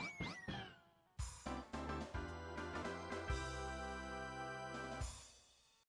you